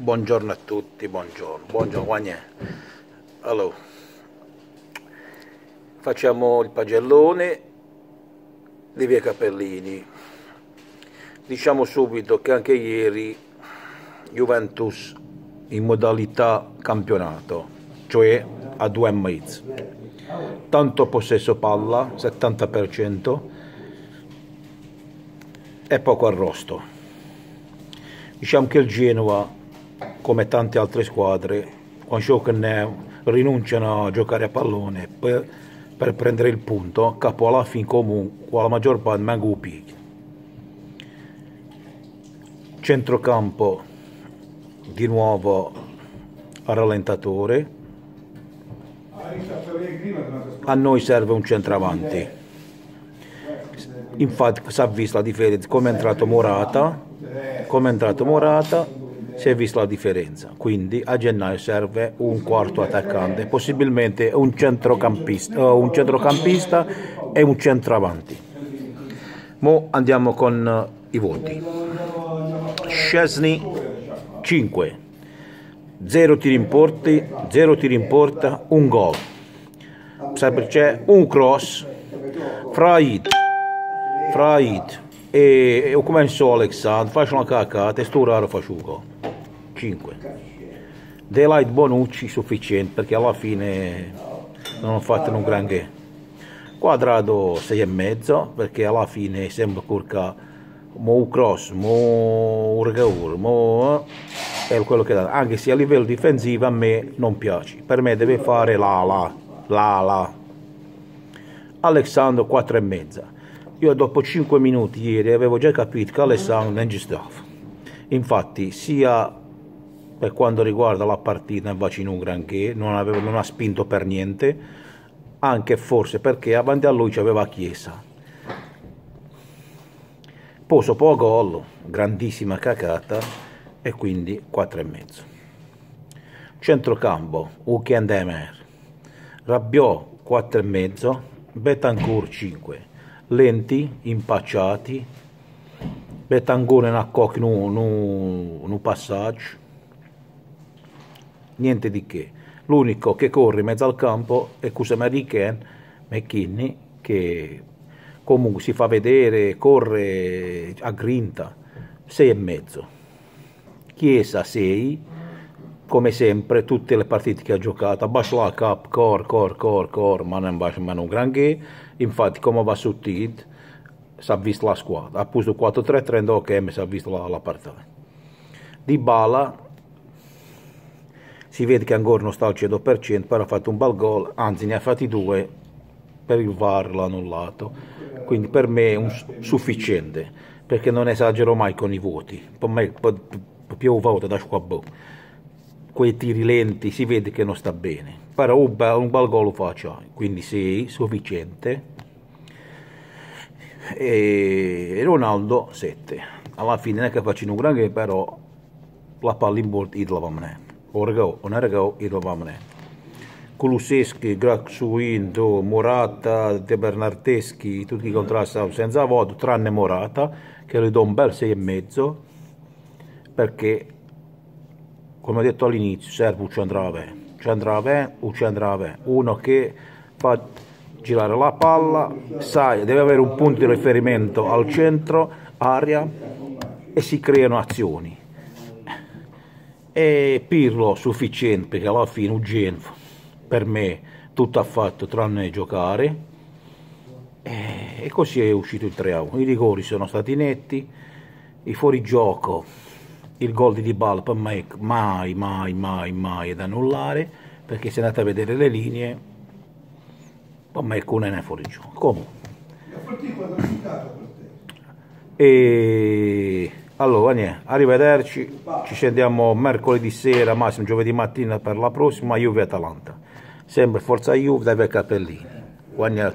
Buongiorno a tutti, buongiorno, buongiorno Guagnè. Allora, facciamo il pagellone di via Capellini. Diciamo subito che anche ieri Juventus in modalità campionato, cioè a due e mezzo. Tanto possesso palla, 70%, e poco arrosto. Diciamo che il Genoa come tante altre squadre, quando rinunciano a giocare a pallone per, per prendere il punto, capo alla fine comunque la maggior parte manco picchi. Centrocampo di nuovo a rallentatore. A noi serve un centravanti. Infatti si è vista la differenza come è entrato Morata, come è entrato Morata si è vista la differenza. Quindi a gennaio serve un quarto attaccante, possibilmente un centrocampista, uh, un centrocampista e un centravanti. Mo andiamo con uh, i voti. Scesni 5, 0 tiri in porti, 0 tiri in porta, un gol. Sempre c'è un cross, Fraid, Fraid e, e come so Alexandro, faccio una cacata e sto raro faccio un gol. 5 Daylight Bonucci sufficiente perché alla fine non ho fatto un granché. Quadrato 6 e mezzo perché alla fine sembra curca mo cross mo regaur mo eh, è quello che dà. Anche se a livello difensivo a me non piace. Per me deve fare la la la la Alessandro 4 e mezza. Io dopo 5 minuti ieri avevo già capito che Alessandro non ci stava. Infatti sia per quanto riguarda la partita in bacino un granché, non, aveva, non ha spinto per niente, anche forse perché avanti a lui c'aveva Chiesa. Poso po' gol, grandissima cacata e quindi 4 e mezzo. Centrocampo, Weekend Emer, Rabbiò 4 e mezzo, Betancourt 5, lenti, impacciati, Betancourt in accocco in un passaggio, niente di che. L'unico che corre in mezzo al campo è Kusamari Ken McKinney che comunque si fa vedere, corre a grinta, 6 e mezzo. Chiesa 6, come sempre tutte le partite che ha giocato, Bashla Cup, Cor, Cor, Cor, Cor, ma non, ma non granché, infatti come va su TID si è visto la squadra, ha posto 4-3-3 che si è visto la, la partita. Di Bala si vede che ancora non sta al 100% però ha fatto un bel gol anzi ne ha fatti due per il VAR l'ha annullato. Quindi per me è un sufficiente perché non esagero mai con i voti. Per me più voto da qua quei tiri lenti si vede che non sta bene. Però un bel, gol lo faccio. Quindi sì, sufficiente. E Ronaldo 7 alla fine non è che faccio un grande però la palla in bordo idla va Onergau i Rovamne. Kuluseschi, Graxuindo, Morata, De Bernardeschi, tutti i contrasti senza voto, tranne Morata, che gli do un bel 6,5 perché, come ho detto all'inizio, serve un centrave. Centrave, un centrave. Uno che fa girare la palla, sai, deve avere un punto di riferimento al centro, aria, e si creano azioni e Pirlo sufficiente perché alla fine un gen per me tutto ha fatto tranne giocare. E così è uscito il 3-1 i rigori sono stati netti. I fuorigioco il gol di Dybala per me mai mai mai mai da annullare perché se andate a vedere le linee per me non è fuorigioco. Comunque. E allora, niente, arrivederci, ci scendiamo mercoledì sera, massimo giovedì mattina per la prossima Juve-Atalanta. Sempre forza Juve, dai capellini. Guagna,